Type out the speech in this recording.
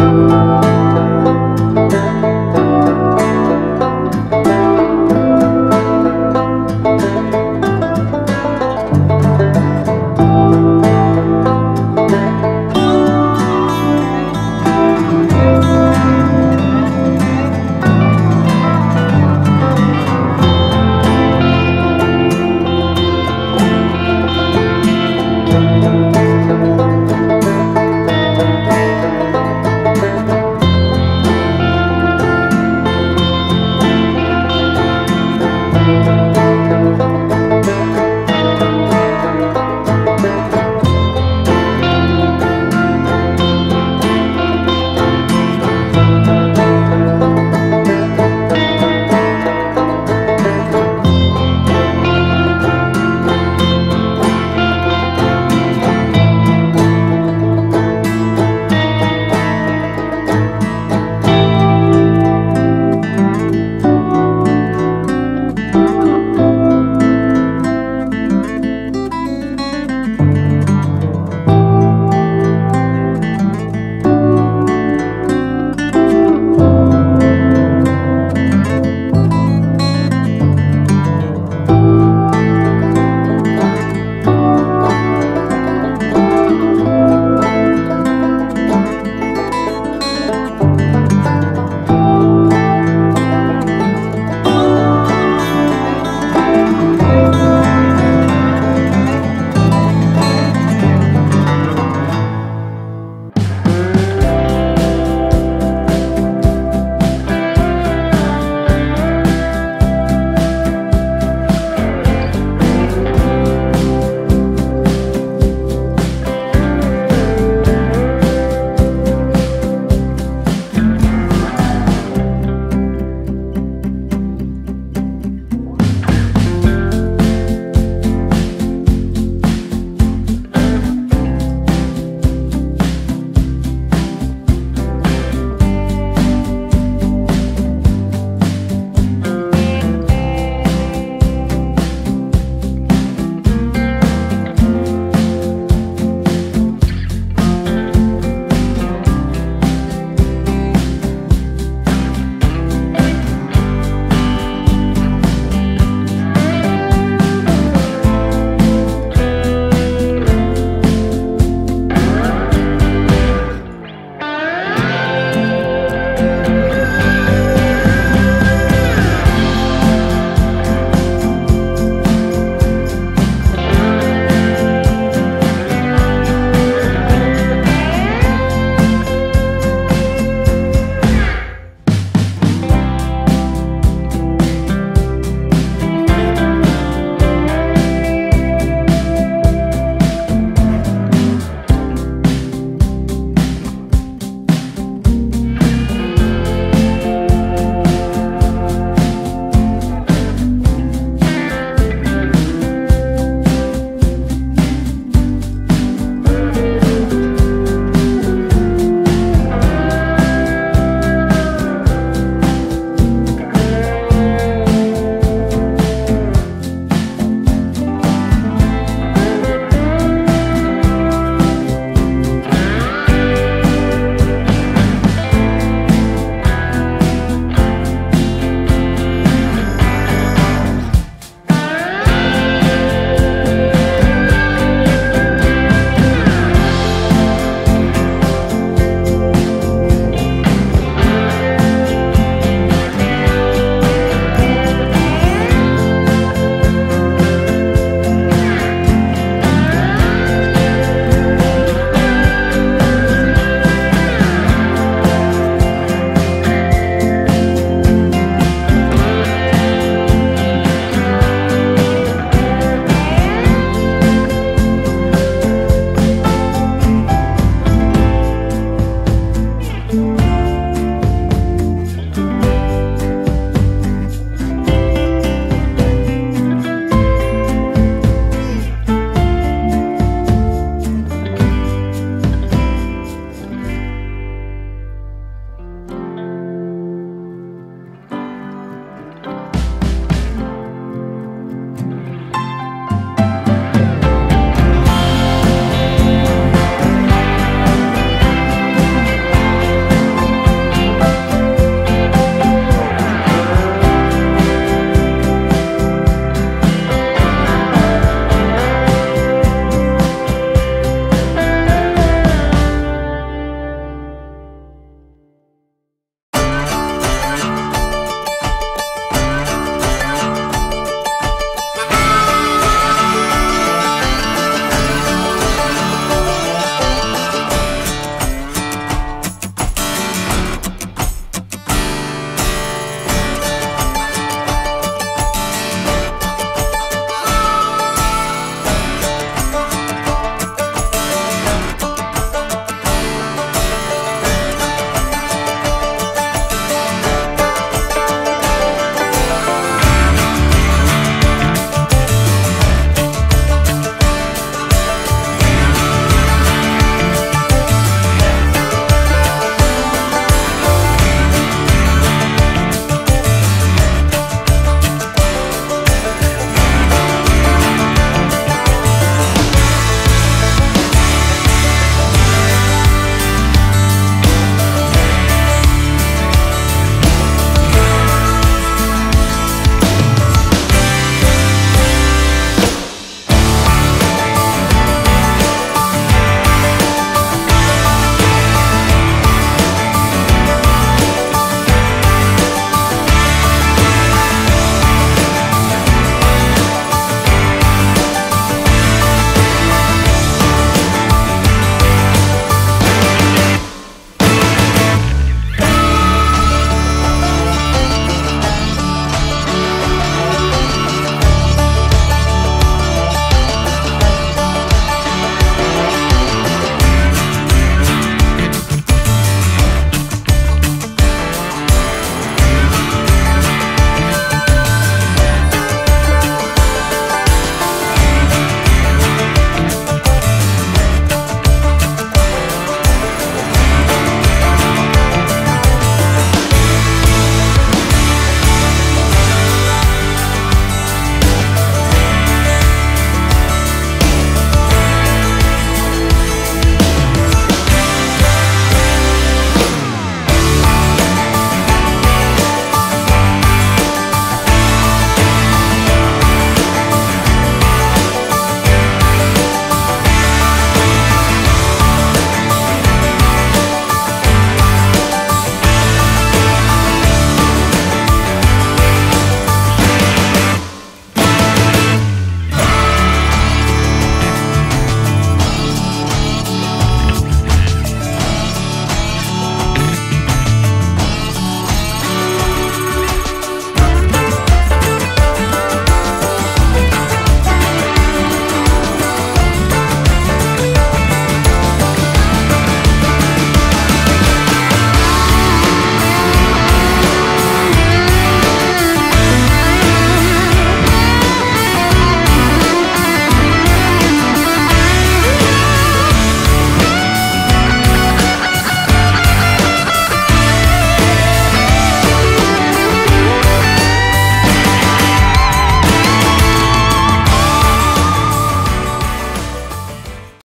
Música